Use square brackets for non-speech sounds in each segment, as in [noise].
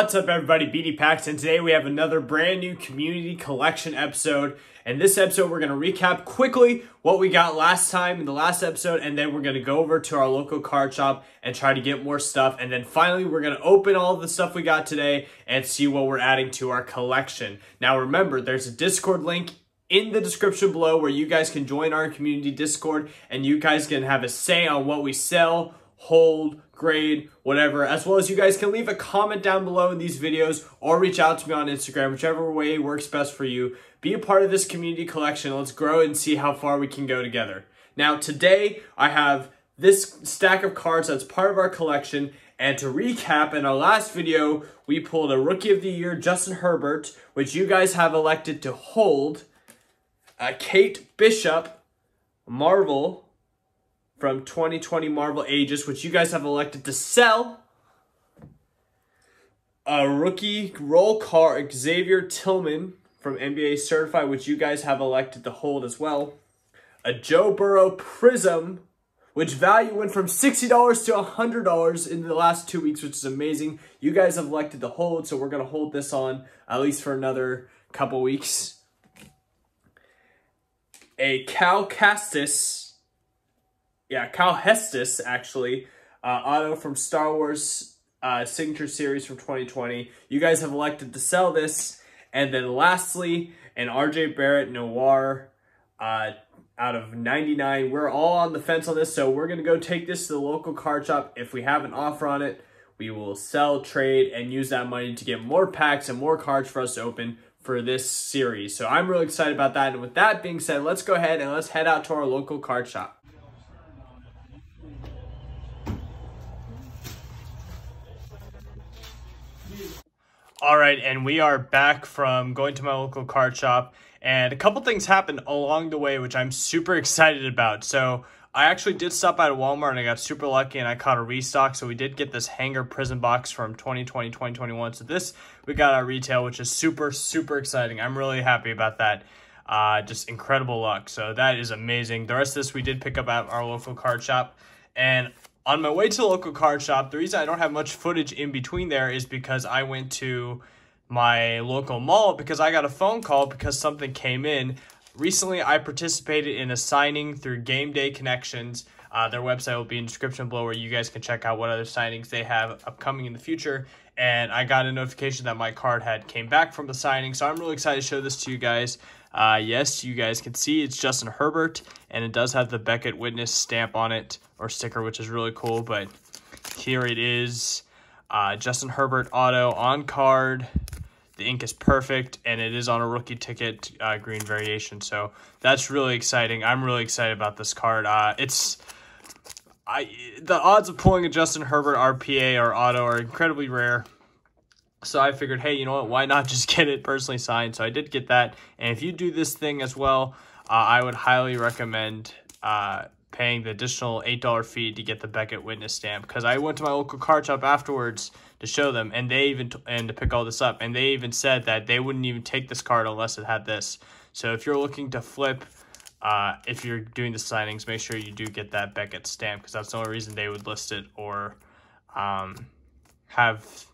What's up everybody, BD Packs, and today we have another brand new community collection episode. And this episode we're going to recap quickly what we got last time in the last episode, and then we're going to go over to our local card shop and try to get more stuff. And then finally we're going to open all the stuff we got today and see what we're adding to our collection. Now remember, there's a Discord link in the description below where you guys can join our community Discord and you guys can have a say on what we sell, hold, grade, whatever, as well as you guys can leave a comment down below in these videos or reach out to me on Instagram, whichever way works best for you. Be a part of this community collection. Let's grow and see how far we can go together. Now, today I have this stack of cards that's part of our collection. And to recap, in our last video, we pulled a Rookie of the Year, Justin Herbert, which you guys have elected to hold. Uh, Kate Bishop, Marvel, from 2020 Marvel Ages, which you guys have elected to sell. A rookie roll call Xavier Tillman from NBA Certified, which you guys have elected to hold as well. A Joe Burrow Prizm, which value went from $60 to $100 in the last two weeks, which is amazing. You guys have elected to hold, so we're going to hold this on at least for another couple weeks. A Cal Castis yeah, Cal Kestis, actually, uh, auto from Star Wars uh, Signature Series from 2020. You guys have elected to sell this. And then lastly, an RJ Barrett Noir uh, out of 99. We're all on the fence on this, so we're going to go take this to the local card shop. If we have an offer on it, we will sell, trade, and use that money to get more packs and more cards for us to open for this series. So I'm really excited about that. And with that being said, let's go ahead and let's head out to our local card shop. All right, and we are back from going to my local card shop, and a couple things happened along the way, which I'm super [laughs] excited about. So I actually did stop by Walmart, and I got super lucky, and I caught a restock. So we did get this Hanger Prizm box from 2020, 2021. So this we got our retail, which is super, super exciting. I'm really happy about that. Uh, just incredible luck. So that is amazing. The rest of this we did pick up at our local card shop, and on my way to the local card shop, the reason I don't have much footage in between there is because I went to my local mall because I got a phone call because something came in. Recently, I participated in a signing through Game Day Connections. Uh, their website will be in the description below where you guys can check out what other signings they have upcoming in the future. And I got a notification that my card had came back from the signing, so I'm really excited to show this to you guys. Uh, yes, you guys can see it's Justin Herbert, and it does have the Beckett Witness stamp on it, or sticker, which is really cool, but here it is. Uh, Justin Herbert auto on card. The ink is perfect, and it is on a rookie ticket uh, green variation, so that's really exciting. I'm really excited about this card. Uh, it's... I, the odds of pulling a Justin Herbert RPA or auto are incredibly rare. So I figured, hey, you know what? Why not just [laughs] get it personally signed? So I did get that. And if you do this thing as well, uh, I would highly recommend uh, paying the additional $8 fee to get the Beckett Witness stamp. Because I went to my local card shop afterwards to show them, and they even and to pick all this up, and they even said that they wouldn't even take this card unless it had this. So if you're looking to flip, uh, if you're doing the signings, make sure you do get that Beckett stamp because that's the only reason they would list it or um, have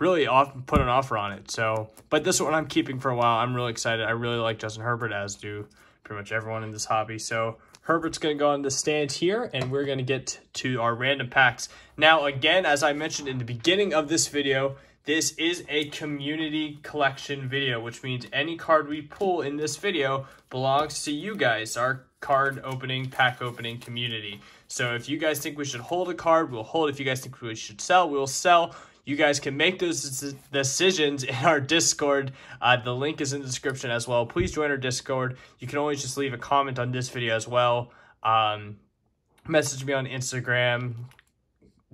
really off, put an offer on it. So, but this one I'm keeping for a while. I'm really excited. I really like Justin Herbert, as do pretty much everyone in this hobby. So Herbert's going to go on the stand here, and we're going to get to our random packs. Now, again, as I mentioned in the beginning of this video, this is a community collection video, which means any card we pull in this video belongs to you guys, our card opening, pack opening community. So if you guys think we should hold a card, we'll hold. If you guys think we should sell, we'll sell. You guys can make those decisions in our Discord. Uh, the link is in the description as well. Please join our Discord. You can always just leave a comment on this video as well. Um, message me on Instagram,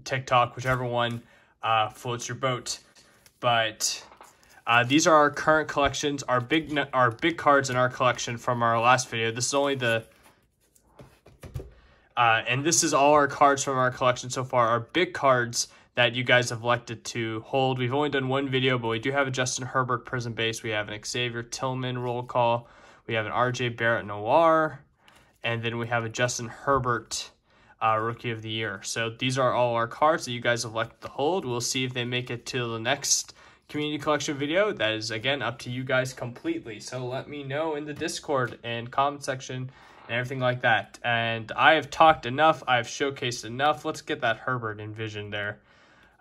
TikTok, whichever one uh, floats your boat. But uh, these are our current collections, our big our big cards in our collection from our last video. This is only the uh, and this is all our cards from our collection so far. Our big cards that you guys have elected to hold. We've only done one video, but we do have a Justin Herbert Prizm base. We have an Xavier Tillman roll call. We have an RJ Barrett Noir. And then we have a Justin Herbert uh, Rookie of the Year. So these are all our cards that you guys have elected to hold. We'll see if they make it to the next community collection video, that is again up to you guys completely. So let me know in the Discord and comment section and everything like that. And I have talked enough. I've showcased enough. Let's get that Herbert Envision there.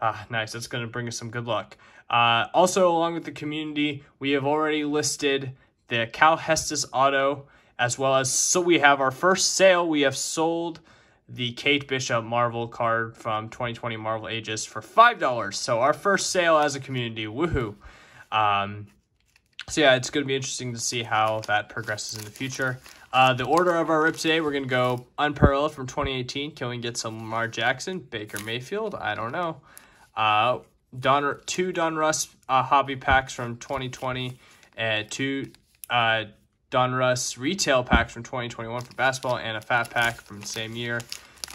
Ah, nice. That's going to bring us some good luck. Uh, also, along with the community, we have already listed the Cal Kestis Auto, as well as so we have our first sale. We have sold the Kate Bishop Marvel card from 2020 Marvel Ages for $5. So our first sale as a community. Woohoo. Um, so yeah, it's going to be interesting to see how that progresses in the future. Uh, the order of our rip today, we're going to go unparalleled from 2018. Can we get some Lamar Jackson, Baker Mayfield? I don't know. Uh, Don, two Donruss uh, hobby packs from 2020 and two uh, Donruss retail packs from 2021 for basketball and a fat pack from the same year.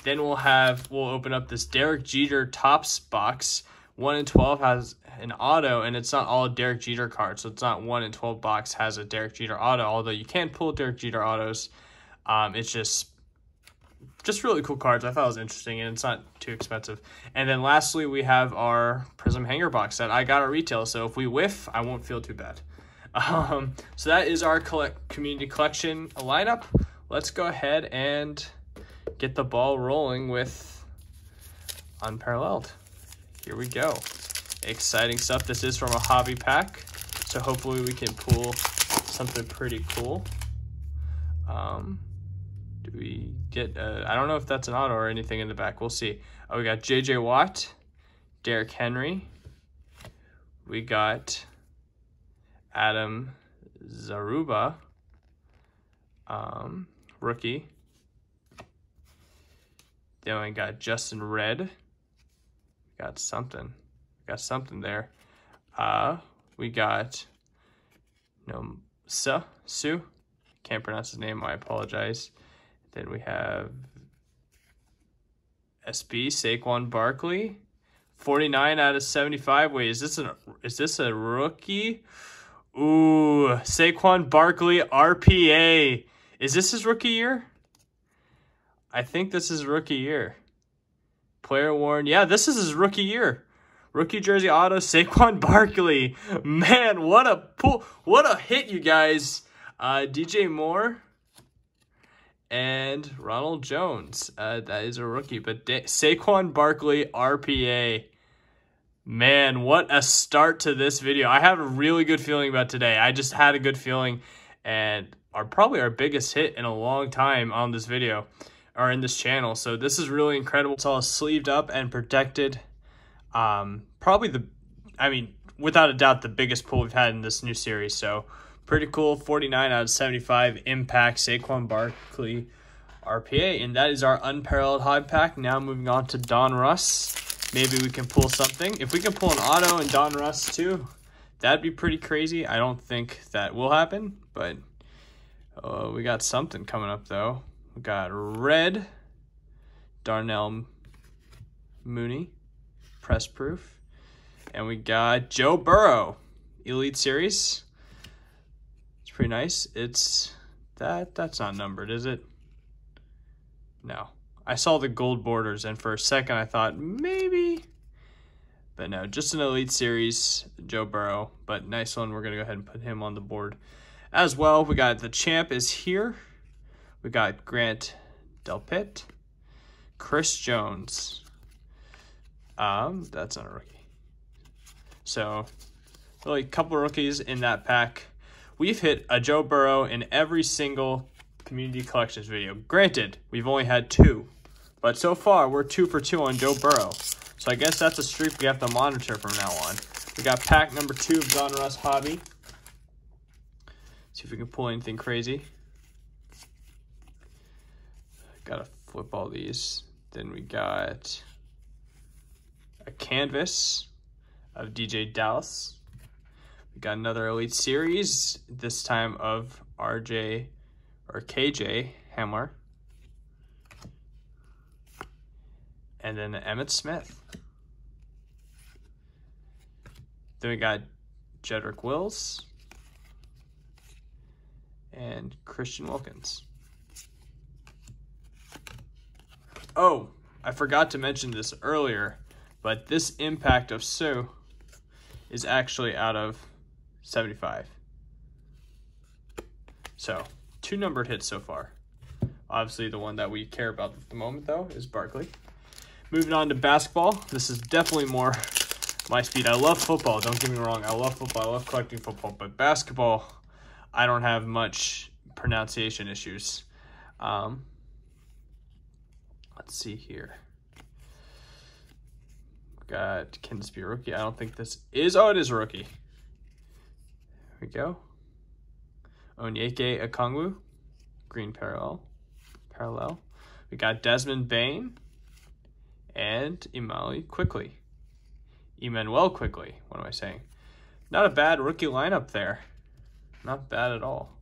Then we'll have, we'll open up this Derek Jeter Topps box. 1 in 12 has an auto, and it's not all Derek Jeter cards. So it's not 1 in 12 box has a Derek Jeter auto, although you can pull Derek Jeter autos. Um, it's just just really cool cards. I thought it was interesting, and it's not too expensive. And then lastly, we have our Prizm Hanger box that I got at retail. So if we whiff, I won't feel too bad. [laughs] Um, so that is our collect community collection lineup. Let's go ahead and get the ball rolling with Unparalleled. Here we go. Exciting stuff. This is from a hobby pack, so hopefully we can pull something pretty cool. Um, we get, uh, I don't know if that's an auto or anything in the back. We'll see. Oh, we got J.J. Watt, Derrick Henry. We got Adam Zaruba, um, rookie. Then we got Justin Reid. Got something. Got something there. Uh, we got no Su Su. Can't pronounce his name. I apologize. Then we have SB Saquon Barkley. 49 out of 75. Wait, is this an is this a rookie? Ooh, Saquon Barkley RPA. Is this his rookie year? I think this is rookie year. Player worn. Yeah, this is his rookie year. Rookie jersey auto Saquon [laughs] Barkley. Man, what a pull. What a hit, you guys. Uh, DJ Moore and Ronald Jones. Uh, that is a rookie, but da Saquon Barkley RPA. Man, what a start to this video. I have a really good feeling about today. I just had a good feeling and are probably our biggest hit in a long time on this video or in this channel. So this is really incredible. It's all sleeved up and protected. Um, probably the, I mean, without a doubt, the biggest pull we've had in this new series. So Pretty cool. 49 out of 75 impact Saquon Barkley RPA. And that is our unparalleled high pack. Now moving on to Donruss. Maybe we can pull something. If we can pull an auto and Donruss too, that'd be pretty crazy. I don't think that will happen, but uh, we got something coming up though. We got red Darnell Mooney, press proof. And we got Joe Burrow, Elite Series pretty nice. It's that that's not numbered, is it? No. I saw the gold borders and for a second I thought maybe but no, just an Elite Series Joe Burrow, but nice one. We're going to go ahead and put him on the board as well. We got the champ is here. We got Grant Delpit, Chris Jones. Um, that's not a rookie. So, really, a couple rookies in that pack we've hit a Joe Burrow in every single community collections video. Granted, we've only had two, but so far we're two for two on Joe Burrow. So I guess that's a streak we have to monitor from now on. We got pack number two of Donruss Hobby. See if we can pull anything crazy. Gotta flip all these. Then we got a canvas of DeeJay Dallas. We got another Elite Series, this time of RJ or KJ Hamler. And then Emmitt Smith. Then we got Jedrick Wills and Christian Wilkins. Oh, I forgot to mention this earlier, but this impact of Sue is actually out of 75. So, two numbered hits so far. Obviously, the one that we care about at the moment, though, is Barkley. Moving on to basketball. This is definitely more my speed. I love football, don't get me wrong. I love football, I love collecting football, but basketball, I don't have much pronunciation issues. Um, let's see here. Got, can this be a rookie? I don't think this is. Oh, it is a rookie. We go. Onyeka Okongwu, green parallel. Parallel. We got Desmond Bane and Imali Quickley. Immanuel Quickley, What am I saying? Not a bad rookie lineup there. Not bad at all.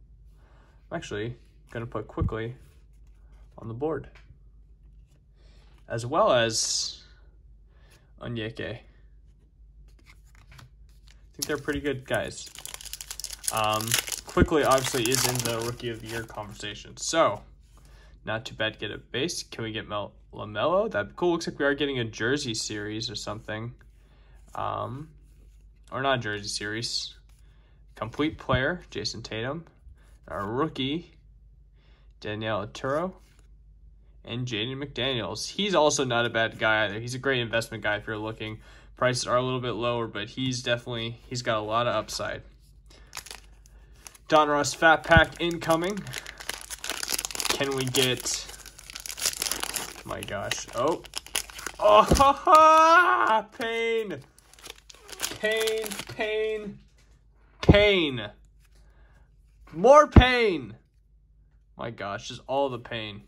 I'm actually going to put Quickley on the board. As well as Onyeke. I think they're pretty good guys. Um, Quickley obviously is in the Rookie of the Year conversation. So, not too bad to get a base. Can we get Mel LaMelo? That'd be cool. Looks like we are getting a jersey series or something. Um, or not jersey series. Complete player, Jayson Tatum. Our rookie, Daniel Oturu. And Jaden McDaniels. He's also not a bad guy either. He's a great investment guy if you're looking. Prices are a little bit lower, but he's definitely, he's got a lot of upside. Donruss Fat Pack incoming. Can we get, my gosh, oh, oh, [laughs] ha, ha, pain pain, pain, pain. More pain. My gosh, just all the pain.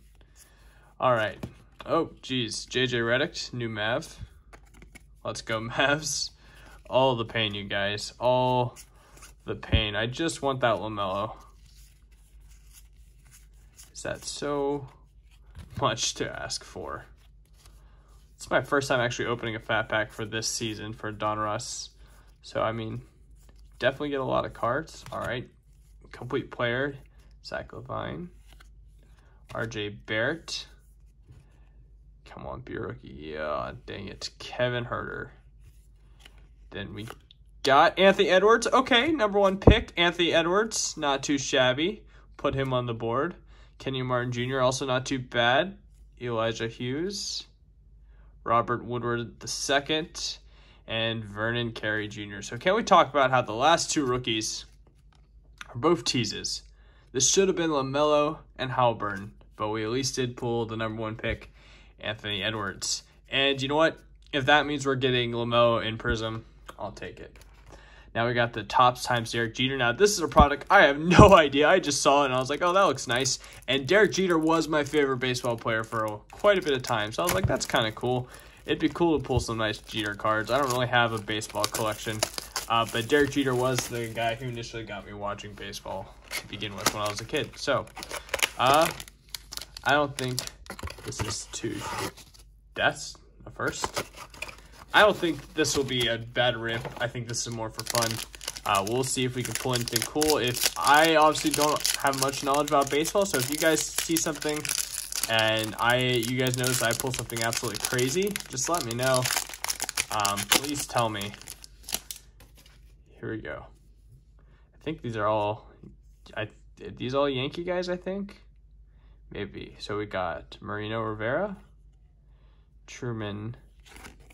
All right. Oh, geez. JJ Redick, new Mav. Let's go, [laughs] Mavs. All the pain, you guys. All the pain. I just want that LaMelo. Is that so much to ask for? It's my first time actually opening a fat pack for this season for Donruss. So, I mean, definitely get a lot of cards. All right. Complete player, Zach LaVine. RJ Barrett. Come on, be rookie. Yeah, dang it. Kevin Huerter. Then we got Anthony Edwards. Okay, number one pick. Anthony Edwards. Not too shabby. Put him on the board. Kenyon Martin Jr. also not too bad. Elijah Hughes. Robert Woodard II and Vernon Carey Jr. So can we talk about how the last two rookies are both teases? This should have been LaMelo and Haliburton, but we at least did pull the number one pick, Anthony Edwards. And you know what? If that means we're getting LaMelo in Prizm, I'll take it. Now we got the Topps times Derek Jeter. Now this is a product I have no [laughs] idea. I just saw it and I was like, oh, that looks nice. And Derek Jeter was my favorite baseball player for quite a bit of time. So I was like, that's kind of cool it'd be cool to pull some nice Jeter cards. I don't really have a baseball collection, uh, but Derek Jeter was the guy who initially got me watching baseball to begin with when I was a kid. So, uh, I don't think this is too. That's a first. I don't think this will be a bad rip. I think this is more for fun. Uh, we'll see if we can pull anything cool. If I obviously don't have much knowledge about baseball, so if you guys see something and I, you guys notice I pull something absolutely crazy, just let me know. Um, please tell me. Here we go. I think these are all, I these all Yankee guys, I think? Maybe. So we got Mariano Rivera, Truman,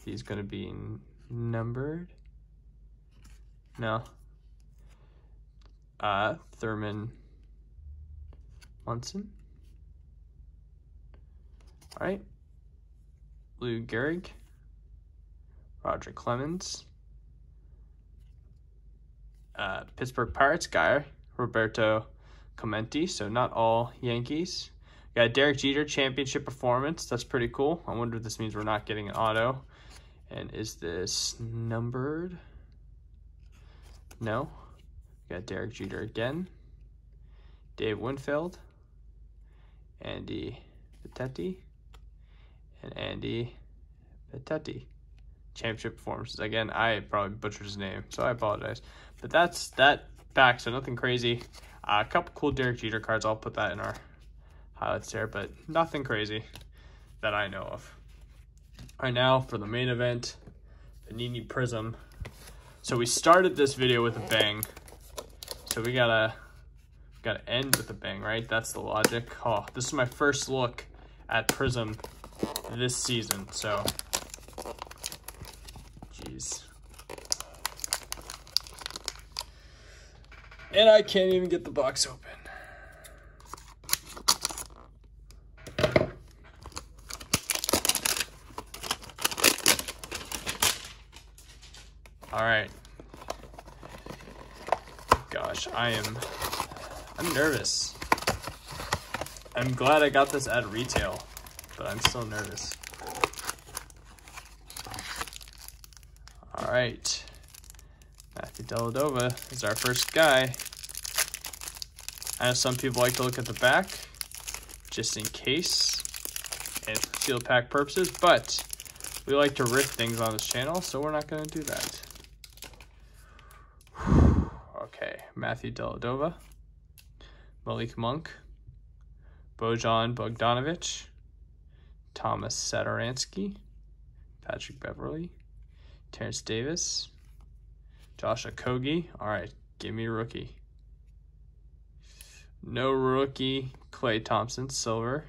he's going to be numbered. No. Uh, Thurman Munson. All right. Lou Gehrig, Roger Clemens, uh, Pittsburgh Pirates guy, Roberto Clemente, so not all Yankees. got Derek Jeter championship performance. That's pretty cool. I wonder if this means we're not getting an auto. And is this numbered? No. We got Derek Jeter again. Dave Winfield. Andy Betetti and Andy Pettetti. Championship performances. Again, I probably butchered his name, so I apologize. But that's that back, so nothing crazy. Uh, a couple cool Derek Jeter cards. I'll put that in our highlights there, but nothing crazy that I know of. All right, now for the main event, the Nini Prizm. So we started this video with a bang. So we gotta gotta end with a bang, right? That's the logic. Oh, this is my first look at Prizm this season, so jeez. And I can't even get the box open. All right. Gosh, I am, I'm nervous. I'm glad I got this at retail, but I'm still nervous. All right. Matthew Dellavedova is our first guy. I know some people like to look at the back, just in case, and for seal pack purposes, but we like to rip things on this channel, so we're not going to do that. okay, Matthew Dellavedova, Malik Monk, Bojan Bogdanovic, Thomas Satoransky, Patrick Beverley, Terrence Davis, Josh Okogie. All right, give me rookie. No rookie. Klay Thompson, silver.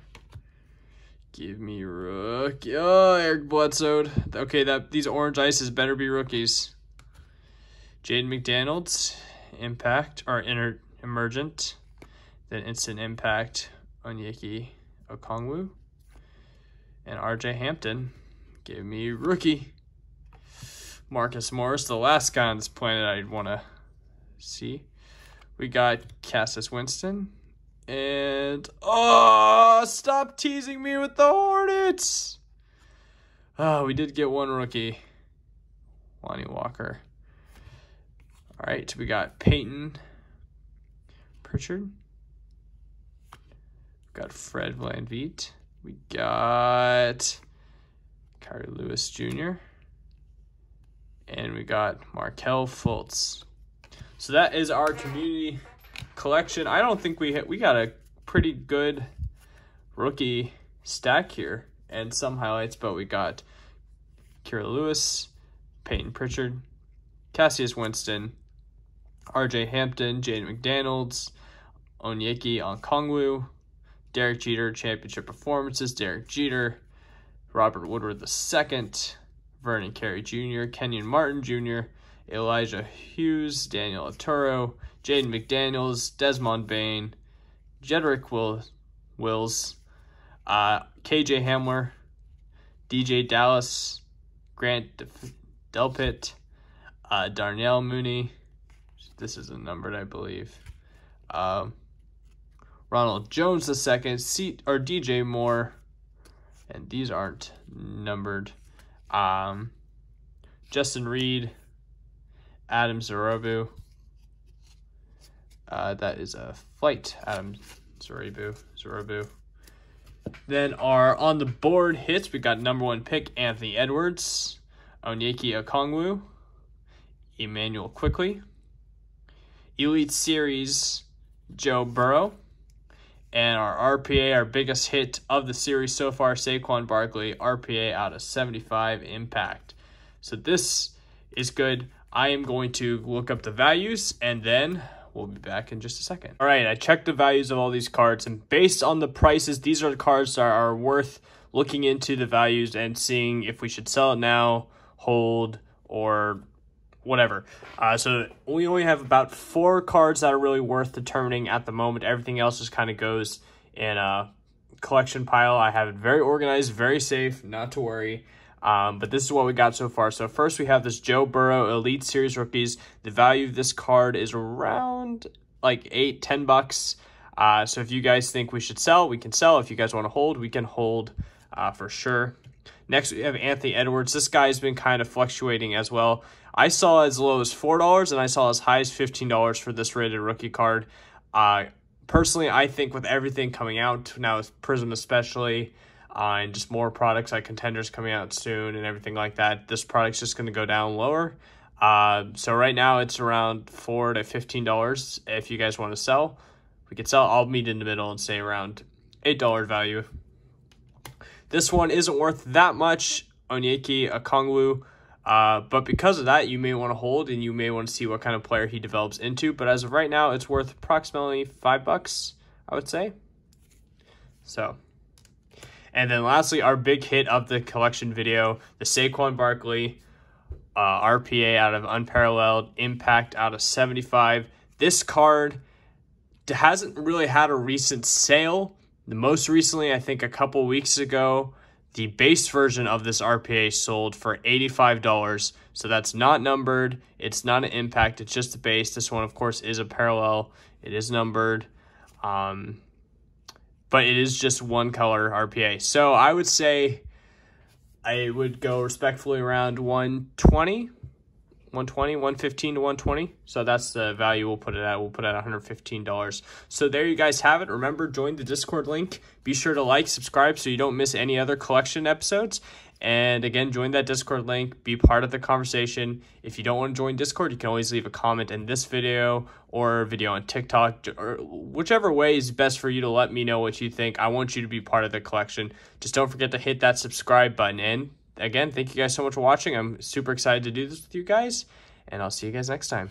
Give me rookie. Oh, Eric Bledsoe. Okay, that these orange ices better be rookies. Jaden McDaniels, impact or inner emergent. Then instant impact. Onyeka Okongwu. And RJ Hampton. Give me rookie. Marcus Morris, the last guy on this planet I'd want to see. We got Cassius Winston. And, oh, stop teasing me with the Hornets. Oh, we did get one rookie. Lonnie Walker. All right, we got Peyton Pritchard. We got Fred VanVleet. We got Kira Lewis Jr. And we got Markelle Fultz. So that is our community collection. I don't think we we got a pretty good rookie stack here and some highlights, but we got Kira Lewis, Peyton Pritchard, Cassius Winston, RJ Hampton, Jaden McDaniels, Onyeka Okongwu, Derek Jeter, championship performances, Derek Jeter, Robert Woodard II, Vernon Carey Jr., Kenyon Martin Jr., Elijah Hughes, Daniel Oturu, Jaden McDaniels, Desmond Bane, Jedrick Will, Wills, uh, KJ Hamler, DeeJay Dallas, Grant Delpit, uh, Darnell Mooney. This is numbered, I believe. Um, Ronald Jones the second, or DJ Moore, and these aren't numbered. Um, Justin Reid, Adam Zorobu. Uh, that is a flight, Adam Zorobu. Zorobu. Then our on the board hits, we got number one pick Anthony Edwards, Onyeka Okongwu, Immanuel Quickley, Elite Series Joe Burrow, and our RPA, our biggest hit of the series so far, Saquon Barkley, RPA out of 75 impact. So this is good. I am going to look up the values and then we'll be back in just a second. All right, I checked the values of all these cards and based on the prices, these are the cards that are worth looking into the values and seeing if we should sell it now, hold, or whatever. Uh, so we only have about four cards that are really worth determining at the moment. Everything else just kind of goes in a collection pile. I have it very organized, very safe, not to worry. Um, but this is what we got so far. So first we have this Joe Burrow Elite Series Rookies. The value of this card is around like eight, ten bucks. Uh, so if you guys think we should sell, we can sell. If you guys want to hold, we can hold uh, for sure. Next, we have Anthony Edwards. This guy's been kind of fluctuating as well. I saw as low as $4 and I saw as high as $15 for this rated rookie card. Uh, personally, I think with everything coming out now, with Prizm especially, uh, and just more products like contenders coming out soon and everything like that, this product's just going to go down lower. Uh, so right now it's around four to fifteen dollars. If you guys want to sell, we could sell. I'll meet in the middle and say around eight dollar value. This one isn't worth that much. Onyeka Okongwu, Uh, but because of that, you may want to hold and you may want to see what kind of player he develops into. But as of right now, it's worth approximately five bucks, I would say. So, and then lastly, our big hit of the collection video, the Saquon Barkley uh, RPA out of Unparalleled, Impact out of 75. This card hasn't really had a recent sale. The most recently, I think a couple weeks ago, the base version of this RPA sold for $85. So that's not numbered. It's not an impact. It's just the base. This one, of course, is a parallel. It is numbered. Um, but it is just one color RPA. So I would say I would go respectfully around 120 120 115 to 120 so that's the value. We'll put it at we'll put it at $115 so there you guys have it. Remember join the discord link. Be sure to like subscribe so you don't miss any other collection episodes. And again join that discord link. Be part of the conversation. If you don't want to join discord you can always leave a comment in this video or video on tiktok or whichever way is best for you to let me know what you think. I want you to be part of the collection. Just don't forget to hit that subscribe button and again, thank you guys so much for watching. I'm super excited to do this with you guys, and I'll see you guys next time.